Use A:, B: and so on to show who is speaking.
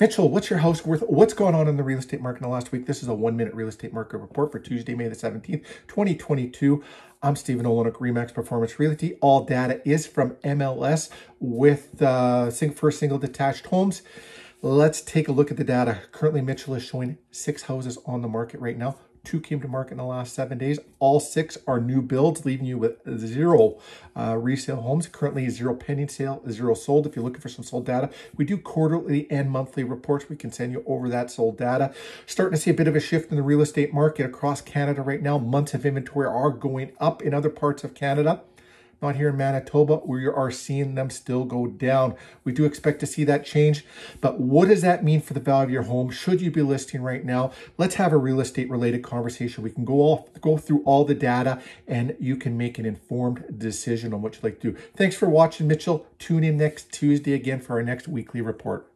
A: Mitchell, what's your house worth? What's going on in the real estate market in the last week? This is a one minute real estate market report for Tuesday, May the 17th, 2022. I'm Stephen Olyniuk, Re/Max Performance Realty. All data is from MLS with uh, first single detached homes. Let's take a look at the data. Currently, Mitchell is showing six houses on the market right now. Two came to market in the last seven days. All six are new builds, leaving you with zero uh, resale homes. Currently, zero pending sale, zero sold. If you're looking for some sold data, we do quarterly and monthly reports. We can send you over that sold data. Starting to see a bit of a shift in the real estate market across Canada right now. Months of inventory are going up in other parts of Canada. Not here in Manitoba, we are seeing them still go down. We do expect to see that change, but what does that mean for the value of your home? Should you be listing right now? Let's have a real estate related conversation. We can go all go through all the data and you can make an informed decision on what you'd like to do. Thanks for watching, Mitchell. Tune in next Tuesday again for our next weekly report.